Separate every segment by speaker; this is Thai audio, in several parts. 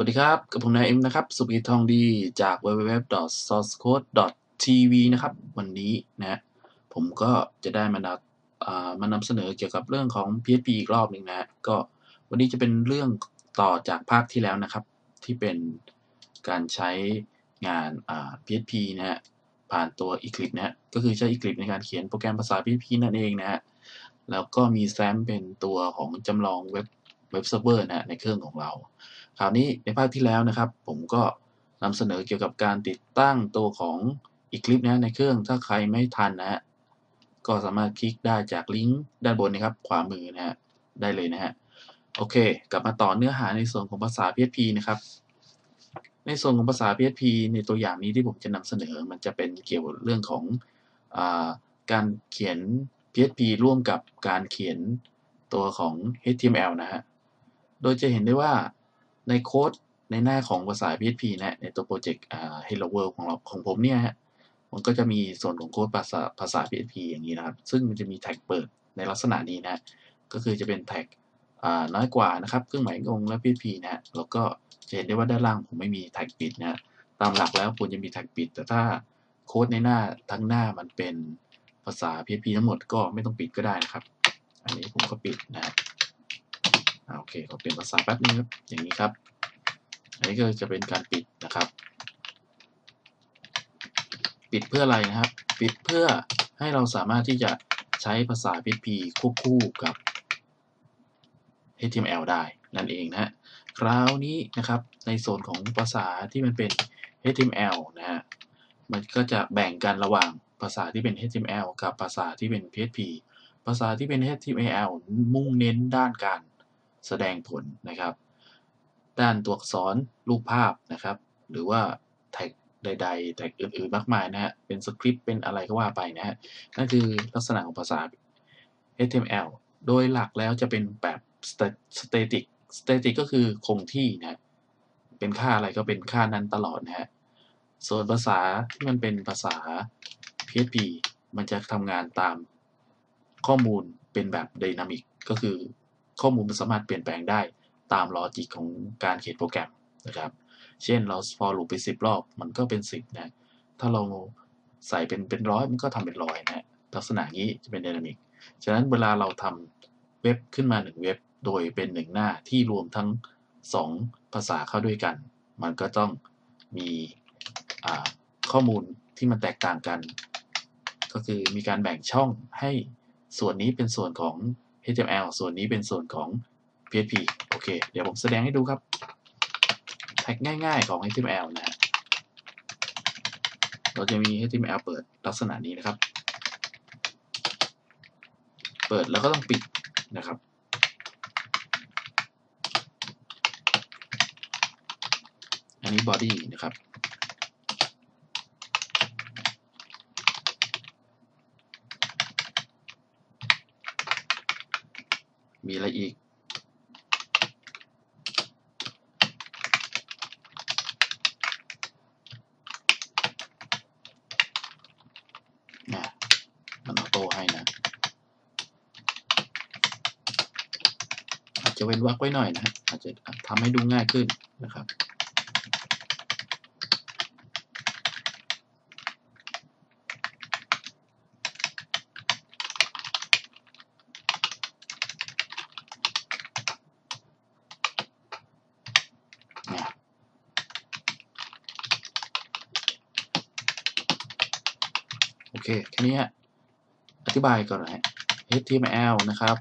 Speaker 1: วัสดีครับ กับผมนายเอ็มนะครับ สุภิทองดีจาก www.sourcecode.tv นะครับ วันนี้นะผมก็จะได้มานำมานำเสนอเกี่ยวกับเรื่องของ PHP อีกรอบหนึ่งนะก็วันนี้จะเป็นเรื่องต่อจากภาคที่แล้วนะครับ ที่เป็นการใช้งาน PHP นะฮะผ่านตัว Eclipse นะฮะก็คือใช้ Eclipse ในการเขียนโปรแกรมภาษา PHP นั่นเองนะฮะแล้วก็มีแซมเป็นตัวของจำลองเว็บเว็บเซิร์ฟเวอร์นะฮะในเครื่องของเรา คราวนี้ในภาคที่แล้วนะครับ ผมก็นำเสนอเกี่ยวกับการติดตั้งตัวของ Eclipse นะในเครื่องถ้าใครไม่ทันนะฮะก็สามารถคลิกได้จากลิงก์ด้านบนนะครับ ขวามือนะฮะได้เลยนะฮะโอเค กลับมาต่อเนื้อหาในส่วนของภาษา PHP นะครับ ในส่วนของภาษา PHP ในตัวอย่างนี้ที่ผมจะนำเสนอมันจะเป็นเกี่ยวกับเรื่องของอ่าการเขียน PHP ร่วมกับการเขียนตัวของ HTML นะฮะโดยจะเห็นได้ว่า ในโค้ดในหน้าของภาษา PHP นะในตัวโปรเจกต์ Hello World ของเราของผมเนี่ยฮะมันก็จะมีส่วนของโค้ดภาษาภาษา PHP อย่างนี้นะครับ ซึ่งมันจะมีแท็กเปิดในลักษณะนี้นะ ก็คือจะเป็นแท็กน้อยกว่านะครับเครื่องหมายงงและ PHP นะแล้วก็จะเห็นได้ว่าด้านล่างผมไม่มีแท็กปิดนะตามหลักแล้วควรจะมีแท็กปิด แต่ถ้าโค้ดในหน้าทั้งหน้ามันเป็นภาษา PHP ทั้งหมดก็ไม่ต้องปิดก็ได้นะครับ อันนี้ผมก็ปิดนะ โอเคขอเปลี่ยนภาษาแป๊บนึงครับ อย่างนี้ครับ อันนี้ก็จะเป็นการปิดนะครับ ปิดเพื่ออะไรนะครับ ปิดเพื่อให้เราสามารถที่จะใช้ภาษา PHP ควบคู่กับ HTML ได้นั่นเองนะฮะ คราวนี้นะครับในโซนของภาษาที่มันเป็น HTML นะฮะ มันก็จะแบ่งกันระหว่างภาษาที่เป็น HTML กับภาษาที่เป็น PHP ภาษาที่เป็น HTML มุ่งเน้นด้านการ แสดงผลนะครับ ด้านตัวอักษรรูปภาพนะครับ หรือว่าแท็กใดๆแท็กอื่นๆมากมายนะฮะเป็นสคริปต์เป็นอะไรก็ว่าไปนะฮะนั่นคือลักษณะของภาษา HTML โดยหลักแล้วจะเป็นแบบ static static ก็คือคงที่นะเป็นค่าอะไรก็เป็นค่านั้นตลอดนะฮะส่วนภาษาที่มันเป็นภาษา PHP มันจะทำงานตามข้อมูลเป็นแบบ dynamic ก็คือ ข้อมูลมันสามารถเปลี่ยนแปลงได้ตามลอจิกของการเขียนโปรแกรมนะครับ เช่นเรา for loop ไป 10 รอบมันก็เป็น 10 นะ ถ้าเราใส่เป็นเป็นร้อยมันก็ทำเป็นร้อยนะลักษณะนี้จะเป็น dynamic ฉะนั้นเวลาเราทำเว็บขึ้นมา 1 เว็บ โดยเป็น 1 หน้าที่รวมทั้ง 2 ภาษาเข้าด้วยกัน มันก็ต้องมีข้อมูลที่มันแตกต่างกัน ก็คือมีการแบ่งช่องให้ส่วนนี้เป็นส่วนของ HTML ส่วนนี้เป็นส่วนของ PHP โอเค เดี๋ยวผมแสดงให้ดูครับ แท็กง่ายๆของ HTML นะเราจะมี HTML เปิดลักษณะนี้นะครับ เปิดแล้วก็ต้องปิดนะครับ อันนี้ body นะครับ มี อีกนะมันออโต้ให้นะ อาจจะเว้นวรรคไว้หน่อยนะ อาจจะทำให้ดูง่ายขึ้นนะครับ เคแค่นี้อธิบายก่อนนะฮะ HTML นะครับ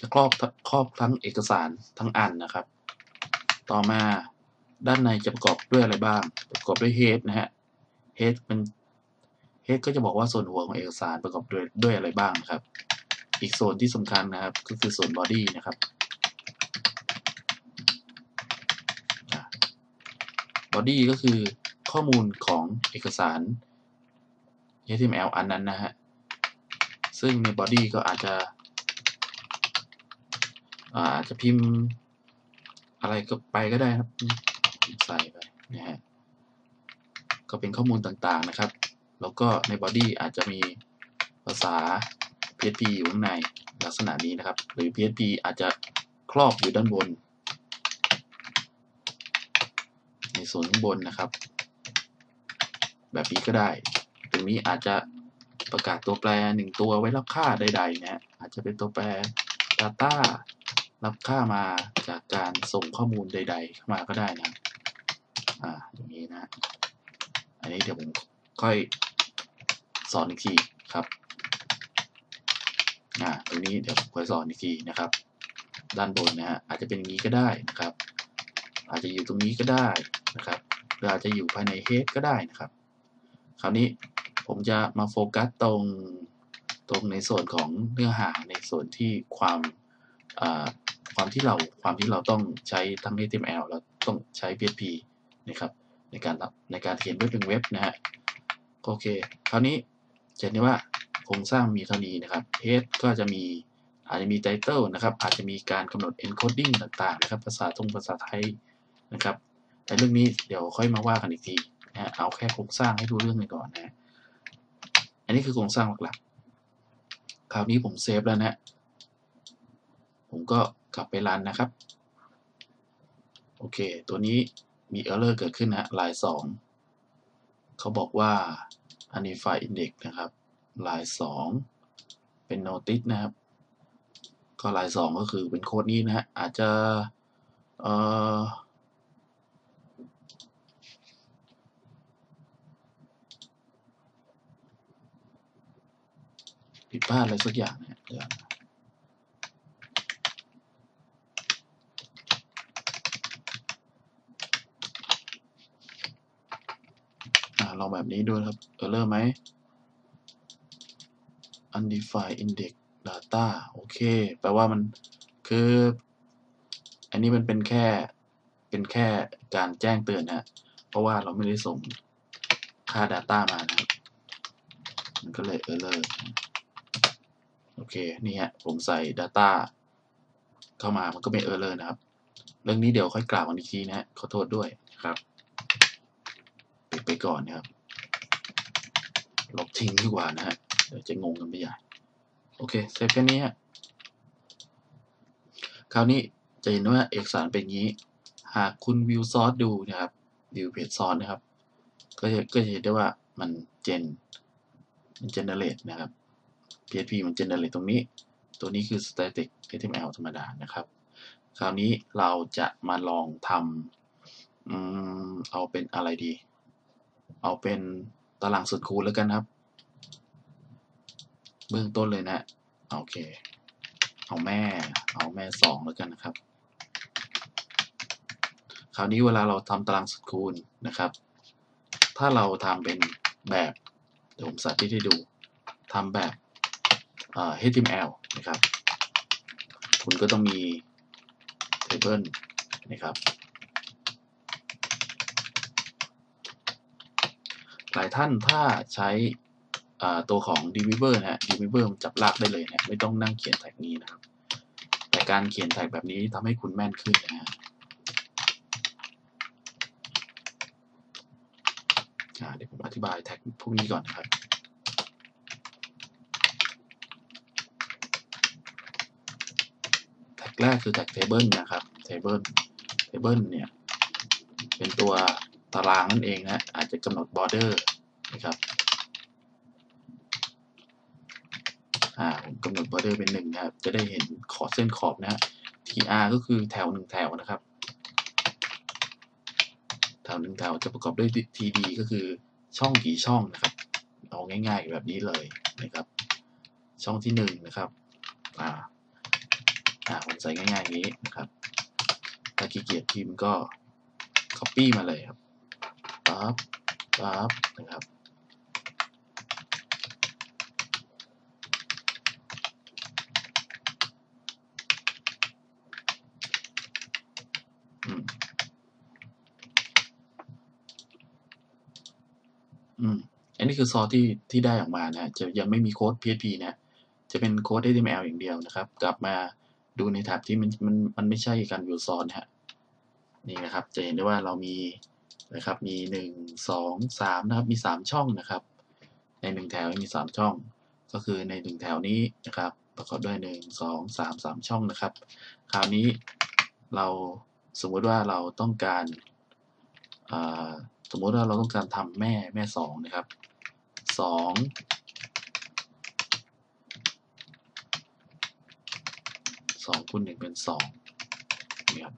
Speaker 1: จะครอบครอบทั้งเอกสารทั้งอันนะครับ ต่อมาด้านในจะประกอบด้วยอะไรบ้าง ประกอบด้วย head นะฮะ head มัน head ก็จะบอกว่าส่วนหัวของเอกสารประกอบด้วยด้วยอะไรบ้างนะครับ อีกโซนที่สำคัญนะครับ ก็คือส่วน body นะครับ body ก็คือข้อมูลของเอกสาร HTML อันนั้นนะฮะ ซึ่งใน body ก็อาจจะอาจจะพิมพ์อะไรก็ไปก็ได้ครับ ใส่ไปนะฮะ ก็เป็นข้อมูลต่างๆนะครับ แล้วก็ใน body อาจจะมีภาษา PHP อยู่ข้างในลักษณะนี้นะครับ หรือ PHP อาจจะครอบอยู่ด้านบน ในส่วนข้างบนนะครับ แบบนี้ก็ได้ รงนี้อาจจะประกาศตัวแปรหนึ่งตัวไว้รับค่าใดๆนะอาจจะเป็นตัวแปร Data รับค่ามาจากการส่งข้อมูลใด ๆ เข้ามาก็ได้นะอ่าอย่างนี้นะ อันนี้เดี๋ยวผมค่อยสอนอีกทีครับอ่าตรงนี้เดี๋ยวผมค่อยสอนอีกทีนะครับ ด้านบนนะฮะอาจจะเป็นอย่างนี้ก็ได้นะครับ อาจจะอยู่ตรงนี้ก็ได้นะครับหรืออาจจะอยู่ภายใน head ก็ได้นะครับ คราวนี้ ผมจะมาโฟกัสตรงตรงในส่วนของเนื้อหาในส่วนที่ความความที่เราความที่เราต้องใช้ทั้ง HTML แล้วต้องใช้ PHP นะครับในการในการเขียนเว็บเป็นเว็บนะฮะโอเค คราวนี้จะเห็นได้ว่าโครงสร้างมีเท่านี้นะครับ head ก็จะมีอาจจะมี title นะครับ อาจจะมีการกำหนด encoding ต่างๆ นะครับ ภาษาตรงภาษาไทยนะครับ แต่เรื่องนี้เดี๋ยวค่อยมาว่ากันอีกทีนะฮะเอาแค่โครงสร้างให้ดูเรื่องกันก่อนนะ อันนี้คือโครงสร้างหลักๆคราวนี้ผมเซฟแล้วนะ ผมก็กลับไปรันนะครับ โอเค ตัวนี้มี error เกิดขึ้นนะลาย2เขาบอกว่า unify index นะครับลาย2เป็น notice นะครับ ก็ลาย2ก็คือเป็นโค้ดนี้นะฮะอาจจะเอ่อ ผิดพลาดอะไรสักอย่างเนะเดี๋ยวลองแบบนี้ดูครับเออเลอร์ไหม undefined index data โอเค แปลว่ามันคือ อันนี้มันเป็นแค่ เป็นแค่การแจ้งเตือนนะเพราะว่าเราไม่ได้ส่งค่า Data มานะครับ มันก็เลยเออเลอร์ โอเค นี่ฮะ ผมใส่ Data เข้ามามันก็ไม่เออร์เลอร์นะครับ เรื่องนี้เดี๋ยวค่อยกล่าวกันอีกทีนะฮะ ขอโทษด้วยนะครับปิดไปก่อนนะครับ ลบทิ้งดีกว่านะฮะ เดี๋ยวจะงงกันไปใหญ่ โอเค เซฟแค่นี้ฮะ คราวนี้จะเห็นว่าเอกสารเป็นงี้ หากคุณวิวซอสดูนะครับ วิวเพจซอสนะครับ ก็จะก็จะเห็นได้ว่ามันเจนมันเจเนเรตนะครับ PHP มันเจเนเรตตรงนี้ ตัวนี้คือ static HTML ธรรมดานะครับ คราวนี้เราจะมาลองทำเอาเป็นอะไรดี เอาเป็นตารางสุดคูณแล้วกันครับ เบื้องต้นเลยนะโอเค เอาแม่ เอาแม่สองแล้วกันนะครับ คราวนี้เวลาเราทำตารางสุดคูณนะครับ ถ้าเราทำเป็นแบบเดี๋ยวผมสาธิตให้ดูทำแบบ HTML นะครับ คุณก็ต้องมี table นะครับ หลายท่านถ้าใช้ตัวของ dweaver นะฮะ dweaver จับลากได้เลยนะไม่ต้องนั่งเขียนแท็กนี้นะครับ แต่การเขียนแท็กแบบนี้ทำให้คุณแม่นขึ้นนะฮะเดี๋ยวผมอธิบายแท็กพวกนี้ก่อนนะครับ แรกคือแท็ก table นะครับ table table เนี่ย เป็นตัวตารางนั่นเองนะ อาจจะกำหนด border นะครับ อ่าผมกำหนด border เป็นหนึ่งนะครับ จะได้เห็นขอบเส้นขอบนะฮะ tr ก็คือแถวหนึ่งแถวนะครับ แถวหนึ่งแถวจะประกอบด้วย td ก็คือช่องกี่ช่องนะครับ เอาง่ายๆแบบนี้เลยนะครับ ช่องที่หนึ่งนะครับ อ่า ผมใส่ง่ายๆอย่างนี้นะครับ ถ้าขี้เกียจพิมพ์ก็ copy มาเลยครับปั๊บปั๊บนะครับอืมอืมอันนี้คือซอสที่ที่ได้ออกมานะ จะยังไม่มีโค้ด PHP นะ จะเป็นโค้ด HTML อย่างเดียวนะครับ กลับมา ดูในแท็บที่มันมันมันไม่ใช่การวิวซ้อนฮะนี่นะครับ จะเห็นได้ว่าเรามีนะครับ มีหนึ่งสองสามนะครับ มีสามช่องนะครับ ในหนึ่งแถวมีสามช่อง ก็คือในหนึ่งแถวนี้นะครับ ประกอบด้วยหนึ่งสองสามสามช่องนะครับ คราวนี้เราสมมุติว่าเราต้องการสมมุติว่าเราต้องการทำแม่แม่สองนะครับสอง สองคูณหนึ่งเป็นสองนี่ครับ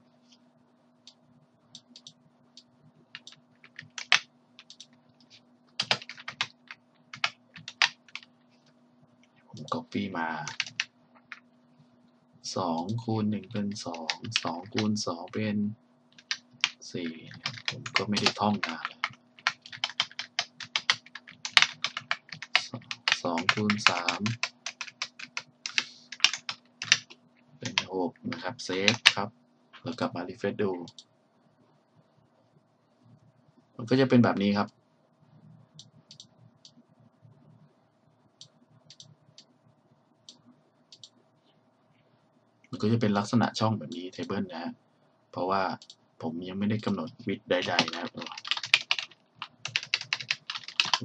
Speaker 1: ผม copy มาสองคูณหนึ่งเป็นสองสองคูณสองเป็นสี่ผมก็ไม่ได้ท่องนานเลยสองคูณสาม เป็นหกนะครับเซฟครับแล้วกลับมา refresh ดู มันก็จะเป็นแบบนี้ครับ มันก็จะเป็นลักษณะช่องแบบนี้ table นะ เพราะว่าผมยังไม่ได้กำหนดวิดใด ๆ นะครับ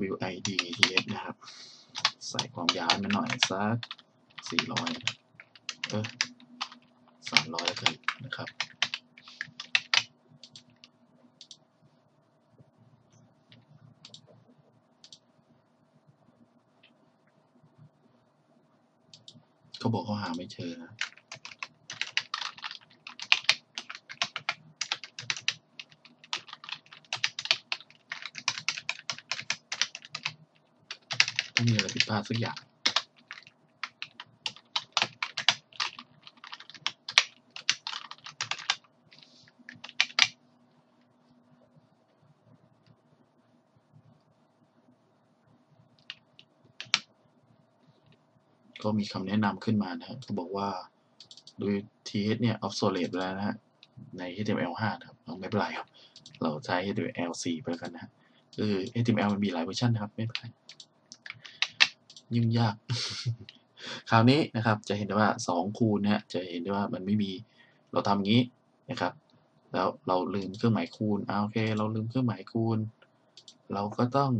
Speaker 1: view id ts นะครับ ใส่ความยาวมันหน่อยสัก400 เออ 300แล้วกันนะครับเขาบอกเขาหาไม่เจอนะต้องมีอะไรผิดพลาดสักอย่าง ก็มีคำแนะนำขึ้นมานะฮะเขาบอกว่าดย TH เนี่ย obsolete ไปแล้วนะฮะ ใน HTML5 นะครับไม่เป็นไรครับ เราใช้ HTML4 ไปแล้วกันนะฮะคือ HTML มันมีหลายเวอร์ชันนะครับ ไม่เป็นไรยุ่งยาก คราวนี้นะครับจะเห็นได้ว่า 2 คูณนะฮะจะเห็นได้ว่ามันไม่มีเราทำอย่างนี้นะครับ แล้วเราลืมเครื่องหมายคูณอ่าโอเค เราลืมเครื่องหมายคูณ เราก็ต้อง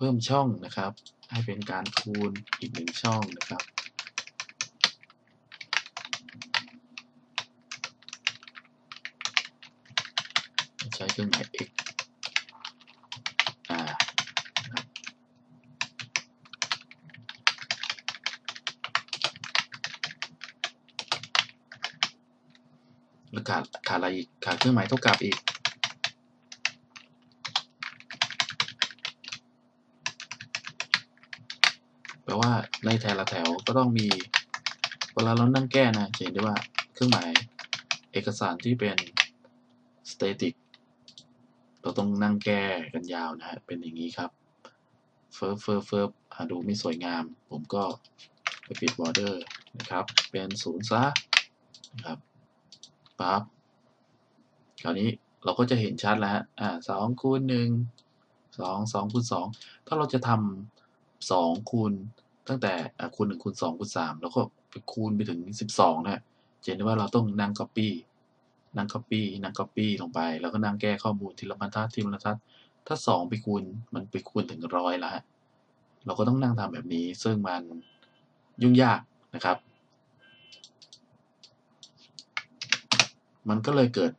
Speaker 1: พิ่มช่องนะครับ ให้เป็นการคูณอีกหนึ่งช่องนะครับ ใช้เครื่องหมาย x อ่าครับแล้วขาดขาดอะไรอีกขาดเครื่องหมายเท่ากับอีก แป ลว่าในแต่ละแถวก็ต้องมี เวลาเรานั่งแก้นะจะเห็นได้ว่าเครื่องหมายเอกสารที่เป็น static เราต้องนั่งแก้กันยาวนะฮะเป็นอย่างนี้ครับเฟิร์ฟเฟิร์ฟเฟิร์ฟดูไม่สวยงาม ผมก็ไปปิด border นะครับ เป็นศูนย์ซะนะครับปั๊บคราวนี้เราก็จะเห็นชัดแล้วฮะอ่าสองคูณหนึ่งสองสองคูณสองถ้าเราจะทำสองคูณ ตั้งแต่คูณหนึ่งคูณสองคูณสามแล้วก็ไปคูณไปถึงสิบสองนะจะเห็นได้ว่าเราต้องนั่ง copy นั่ง copy นั่ง copy ลงไป แล้วก็นั่งแก้ข้อมูลทีละบรรทัดทีละบรรทัด ถ้าสองไปคูณมันไปคูณถึงร้อยแล้วฮะเราก็ต้องนั่งทำแบบนี้ ซึ่งมันยุ่งยากนะครับ มันก็เลยเกิด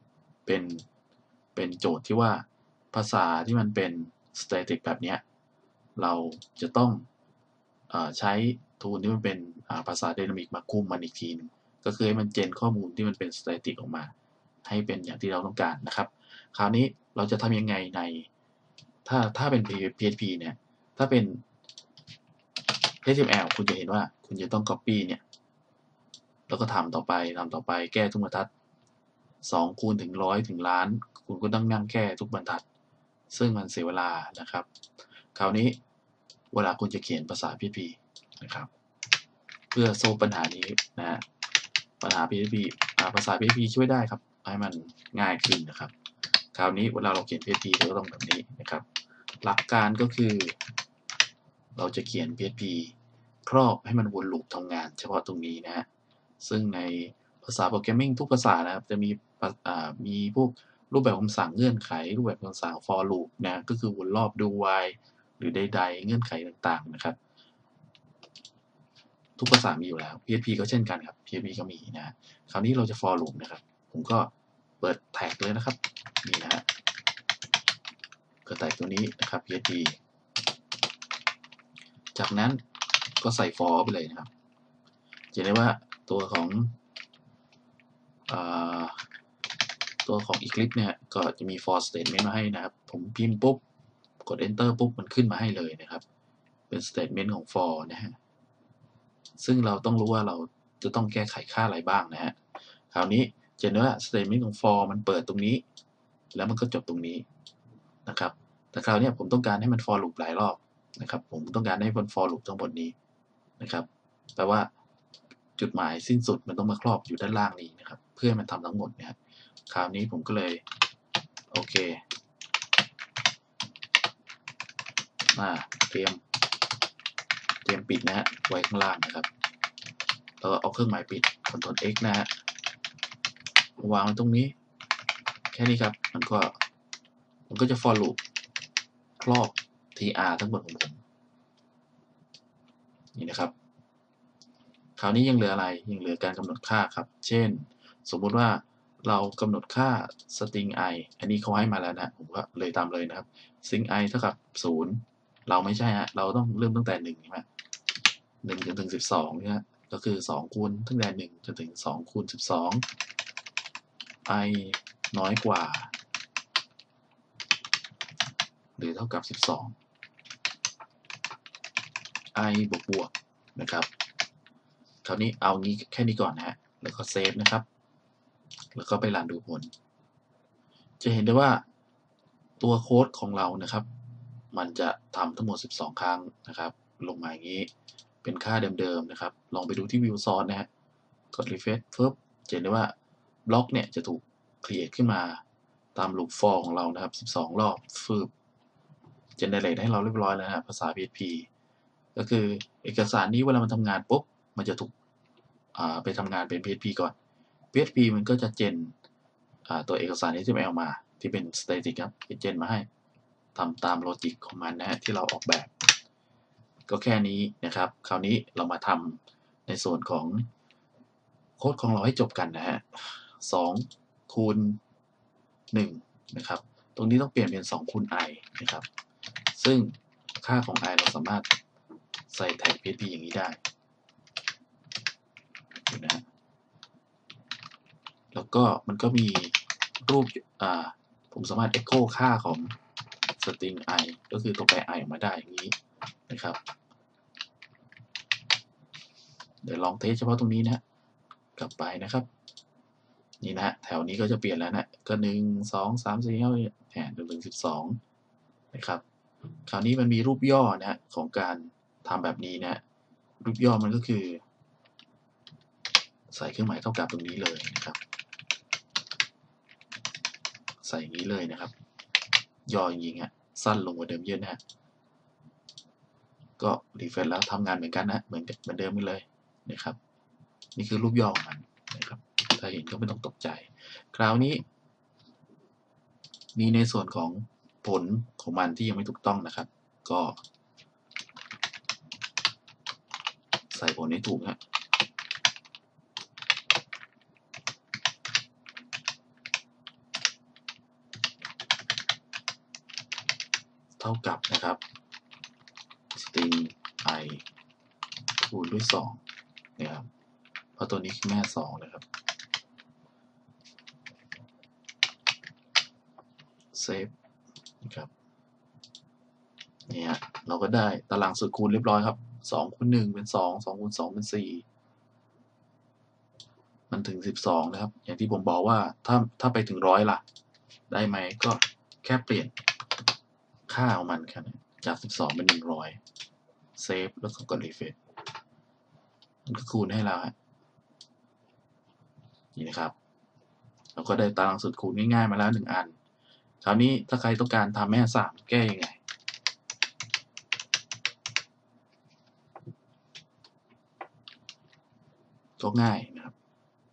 Speaker 1: เป็นเป็นโจทย์ที่ว่าภาษาที่มันเป็น static แบบเนี้ยเราจะต้อง ใช้ทูลที่มันเป็นภาษา dynamic มาคุมมันอีกทีนึงก็คือให้มันเจนข้อมูลที่มันเป็น static ออกมา ให้เป็นอย่างที่เราต้องการนะครับ คราวนี้เราจะทำยังไงใน ถ้าถ้าเป็น PHP เนี่ยถ้าเป็น HTML คุณจะเห็นว่าคุณจะต้อง copy เนี่ยแล้วก็ทำต่อไปทำต่อไปแก้ทุกบรรทัดสองคูณถึงร้อยถึงล้าน คุณก็ต้องนั่งแก้ทุกบรรทัด ซึ่งมันเสียเวลานะครับ คราวนี้ เวลาคุณจะเขียนภาษา PHP นะครับ เพื่อโซฟปัญหานี้นะฮะปัญหา PHP ภาษา PHP ช่วยได้ครับ ให้มันง่ายขึ้นนะครับ คราวนี้เวลาเราเขียน PHP เราก็ต้องแบบนี้นะครับ หลักการก็คือ เราจะเขียน PHP ครอบให้มันวนลูปทำงาน เฉพาะตรงนี้นะฮะซึ่งในภาษาโปรแกรมมิ่งทุกภาษานะครับ จะมีปะมีพวกรูปแบบคำสั่งเงื่อนไข รูปแบบคำสั่ง for loop นะ ก็คือวนรอบดู while หรือใดๆ เงื่อนไขต่างๆนะครับ ทุกภาษามีอยู่แล้ว PHP ก็เช่นกันครับ PHP ก็มีนะ คราวนี้เราจะ for loop นะครับ ผมก็เปิดแท็กเลยนะครับ นี่นะฮะก็แตกตัวนี้นะครับ php จากนั้นก็ใส่ for ไปเลยนะครับจะได้ว่าตัวของอตัวของ Eclipse เนี่ยก็จะมี for statement มาให้นะครับ ผมพิมพ์ปุ๊บ กด enter ปุ๊บมันขึ้นมาให้เลยนะครับ เป็น statement ของ for นะฮะ ซึ่งเราต้องรู้ว่าเราจะต้องแก้ไขค่าอะไรบ้างนะฮะ คราวนี้จะเห็นว่า statement ของ for มันเปิดตรงนี้ แล้วมันก็จบตรงนี้นะครับ แต่คราวนี้ผมต้องการให้มัน for loop หลายรอบนะครับ ผมต้องการให้มัน for loop ทั้งหมดนี้นะครับ แปลว่าจุดหมายสิ้นสุดมันต้องมาครอบอยู่ด้านล่างนี้นะครับ เพื่อให้มันทำทั้งหมดนะครับคราวนี้ผมก็เลย โอเค มาเตรียมเตรียมปิดนะฮะไว้ข้างล่างนะครับแล้วก็เอาเครื่องหมายปิด Ctrl X นะฮะวางไว้ตรงนี้ แค่นี้ครับ มันก็มันก็จะ for loop ครอบ tr ทั้งหมดของผมนี่นะครับ คราวนี้ยังเหลืออะไร ยังเหลือการกำหนดค่าครับ เช่น สมมุติว่าเรากำหนดค่า string i อันนี้เขาให้มาแล้วนะ ผมก็เลยตามเลยนะครับ string i เท่ากับ 0 เราไม่ใช่ฮะ เราต้องเริ่มตั้งแต่1ใช่ไหมหนึ่งจนถึง12เนี่ยก็คือ2คูณตั้งแต่1จนถึง2คูณ12 i น้อยกว่า หรือเท่ากับ12 i บวกบวกนะครับคราวนี้เอานี้แค่นี้ก่อนนะฮะ แล้วก็เซฟนะครับ แล้วก็ไปรันดูผล จะเห็นได้ว่าตัวโค้ดของเรานะครับ มันจะทำทั้งหมด 12 ครั้งนะครับ ลงมาอย่างนี้ เป็นค่าเดิมๆนะครับ ลองไปดูที่ view source นะฮะ กด refresh เพิ่มจะเห็นได้ว่าบล็อกเนี่ยจะถูก create ขึ้นมาตาม loop for ของเรานะครับ 12 รอบฟืบ generate ให้เราเรียบร้อยแล้วนะภาษา PHP ก็คือเอกสารนี้เวลามันทำงานปุ๊บ มันจะถูกไปทำงานเป็น PHP ก่อน PHP มันก็จะเจนตัวเอกสาร HTML มาที่เป็น static ครับเจนมาให้ ทำตามโลจิกของมันนะฮะที่เราออกแบบ ก็แค่นี้นะครับ คราวนี้เรามาทำในส่วนของโค้ดของเราให้จบกันนะฮะ2คูณ1นะครับ ตรงนี้ต้องเปลี่ยนเป็น 2คูณ i นะครับ ซึ่งค่าของ i เราสามารถใส่แท็ก PHP อย่างนี้ได้นะแล้วก็มันก็มีรูป อ่า ผมสามารถ echo ค่าของ string i ก็คือตัวแปร i ออกมาได้อย่างนี้นะครับ เดี๋ยวลองเทสเฉพาะตรงนี้นะกลับไปนะครับ นี่นะแถวนี้ก็จะเปลี่ยนแล้วนะก็หนึ่งสองสามสี่ห้าแหมถึงสิบสองนะครับ คราวนี้มันมีรูปย่อนะของการทำแบบนี้นะ รูปย่อมันก็คือ ใส่เครื่องหมายเท่ากับตรงนี้เลยนะครับ ใส่อย่างนี้เลยนะครับ ย่อจริงๆฮะสั้นลงกว่าเดิมเยอะนะฮะก็รีเฟรชแล้วทำงานเหมือนกันนะเหมือนเหมือนเดิมเลยนะครับ นี่คือรูปย่อของมันนะครับถ้าเห็นก็ไม่ต้องตกใจ คราวนี้ มีในส่วนของผลของมันที่ยังไม่ถูกต้องนะครับ ก็ ใส่ผลให้ถูกนะ เท่ากับนะครับ string i คูณด้วย2นะครับ เพราะตัวนี้คือแม่2นะครับเซฟนะครับเนี่ยเราก็ได้ตารางสูตรคูณเรียบร้อยครับ2คูณ1เป็น 2 2คูณ2เป็น 4 มันถึง 12 นะครับ อย่างที่ผมบอกว่าถ้าถ้าไปถึงร้อยล่ะ ได้ไหมก็แค่เปลี่ยน ค่าของมันครับจาก 12 เป็น 100 เซฟ แล้วก็กดรีเฟรชมันก็คูณให้เราฮะนี่นะครับ เราก็ได้ตารางสูตรคูณง่ายๆมาแล้ว 1 อัน คราวนี้ถ้าใครต้องการทำแม่3แก้ยังไงก็ง่ายนะครับ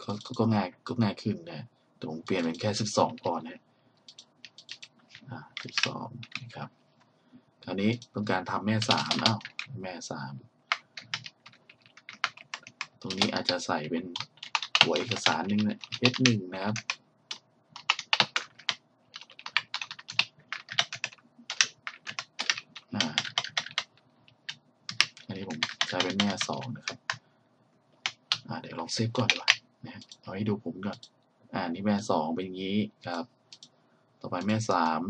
Speaker 1: ก็ก็ง่ายก็ง่ายขึ้นนะแต่ผมเปลี่ยนเป็นแค่ 12ก่อนนะ สิบสองนะครับ คราวนี้ต้องการทำแม่สามอ้าวแม่สามตรงนี้อาจจะใส่เป็นหัวเอกสารหนึ่งนะเ H1 นะครับอันนี้ผมจะเป็นแม่สองนะครับเดี๋ยวลองเซฟก่อนดีกว่านะเอาให้ดูผมก่อน อ่านี่แม่สองเป็นอย่างนี้ครับ อไปแม่สาม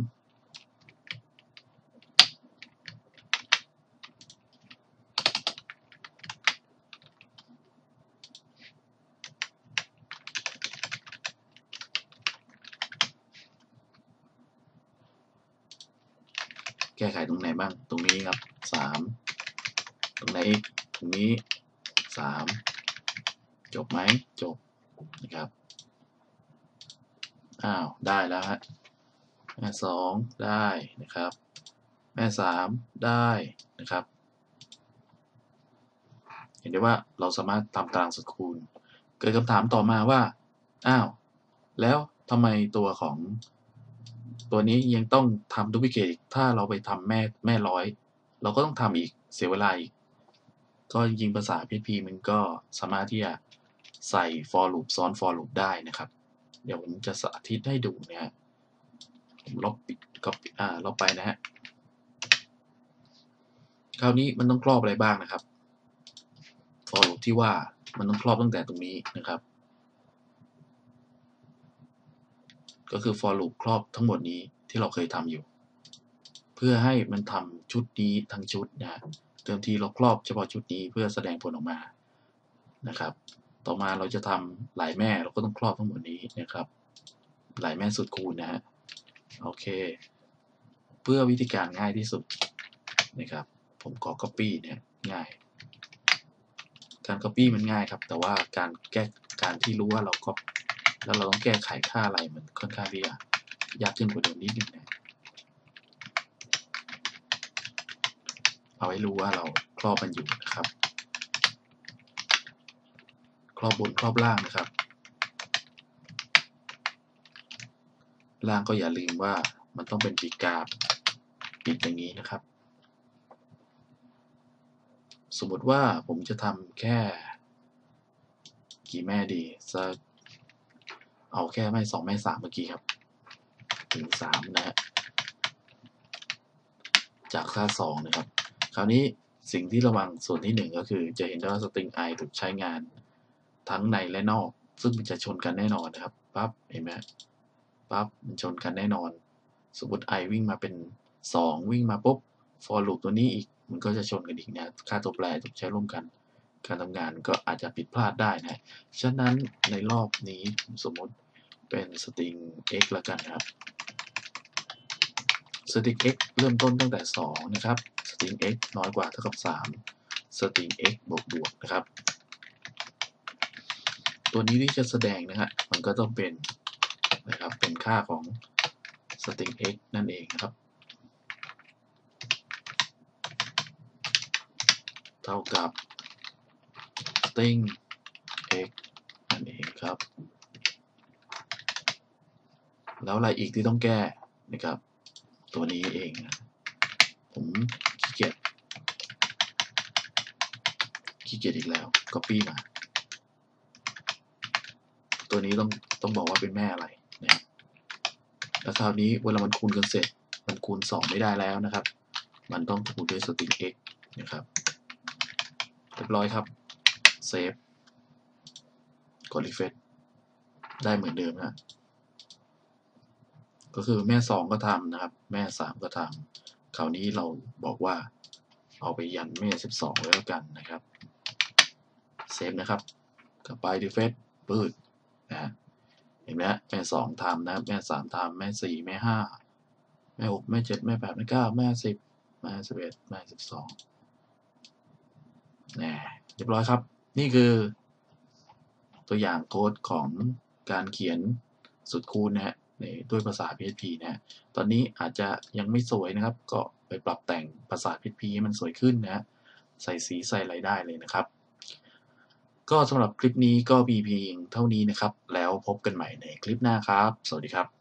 Speaker 1: แก้ไขตรงไหนบ้างตรง 2 ได้นะครับ แม่ 3 ได้นะครับ เห็นได้ว่าเราสามารถทำตารางสูตรคูณ เกิดคำถามต่อมาว่า อ้าว แล้วทำไมตัวของ ตัวนี้ยังต้องทำดูพิเกตถ้าเราไปทำแม่แม่ร้อย เราก็ต้องทำอีกเสียเวลาอีก ก็ยิงภาษาพีพีมันก็สามารถที่จะใส่ for loop ซ้อน for loop ได้นะครับ เดี๋ยวผมจะสาธิตให้ดูนะฮะ ลบปิดก็อ่าลบไปนะฮะคราวนี้มันต้องครอบอะไรบ้างนะครับ for loop ที่ว่ามันต้องครอบตั้งแต่ตรงนี้นะครับ ก็คือ for loop ครอบทั้งหมดนี้ที่เราเคยทำอยู่ เพื่อให้มันทำชุดนี้ทั้งชุดนะฮะเดิมทีเราครอบเฉพาะชุดนี้เพื่อแสดงผลออกมานะครับ ต่อมาเราจะทำหลายแม่เราก็ต้องครอบทั้งหมดนี้นะครับ หลายแม่สุดคูณนะฮะ โอเค เพื่อวิธีการง่ายที่สุดนะครับ ผมขอ copy เนี่ยง่าย การ copy มันง่ายครับ แต่ว่าการแก้การที่รู้ว่าเราก็แล้วเราต้องแก้ไขค่าอะไรมันค่อนข้างที่จะยากขึ้นกว่าเดิมนิดนึงนะเอาให้รู้ว่าเราครอบมันอยู่นะครับ ครอบบนครอบล่างนะครับ ล่างก็อย่าลืมว่ามันต้องเป็นปีกกราฟปิดอย่างนี้นะครับ สมมติว่าผมจะทำแค่ กี่แม่ดีสักเอาแค่แม่สองแม่สามเมื่อกี้ครับ ถึงสามนะฮะจากค่าสองนะครับ คราวนี้สิ่งที่ระวังส่วนที่หนึ่งก็คือจะเห็นว่า string i ถูกใช้งาน ทั้งในและนอก ซึ่งมันจะชนกันแน่นอนนะครับปั๊บเห็นไหม ปั๊บมันชนกันแน่นอน สมมติ i วิ่งมาเป็น 2 วิ่งมาปุ๊บ for loop ตัวนี้อีกมันก็จะชนกันอีกนะค่าตัวแปรถูกใช้ร่วมกัน การทำงานก็อาจจะผิดพลาดได้นะฉะนั้นในรอบนี้สมมติเป็น string x ละกันครับ string x เริ่มต้นตั้งแต่ 2 นะครับ string x น้อยกว่าเท่ากับ3 string x บวกบวกนะครับ ตัวนี้ที่จะแสดงนะฮะ มันก็ต้องเป็น นะครับ เป็นค่าของ string x นั่นเองนะครับ เท่ากับ string x นั่นเองครับ แล้วอะไรอีกที่ต้องแก้นะครับ ตัวนี้เองนะผมขี้เกียจขี้เกียจอีกแล้ว copy มา ตัวนี้ต้องต้องบอกว่าเป็นแม่อะไร นะแล้วคราวนี้เวลามันคูณกันเสร็จ มันคูณ 2 ไม่ได้แล้วนะครับ มันต้องคูณด้วย string x นะครับเรียบร้อยครับเซฟกด refresh ได้เหมือนเดิมนะก็คือแม่ 2 ก็ทำนะครับ แม่ 3 ก็ทำคราวนี้เราบอกว่าเอาไปยันแม่ 12 แล้วกันนะครับเซฟนะครับกลับไป refresh ปืดนะ เห็นไหมฮะแม่สองทำนะครับ แม่สามทำแม่สี่แม่ห้าแม่หกแม่เจ็ดแม่แปดแม่เก้าแม่สิบแม่สิบเอ็ดแม่สิบสองนี่เรียบร้อยครับ นี่คือตัวอย่างโค้ดของการเขียนสุดคูณนะฮะด้วยภาษา PHP นะฮะตอนนี้อาจจะยังไม่สวยนะครับ ก็ไปปรับแต่งภาษา PHP ให้มันสวยขึ้นนะฮะใส่สีใส่อะไรได้เลยนะครับ ก็สำหรับคลิปนี้ก็มีเพียงเท่านี้นะครับ แล้วพบกันใหม่ในคลิปหน้าครับ สวัสดีครับ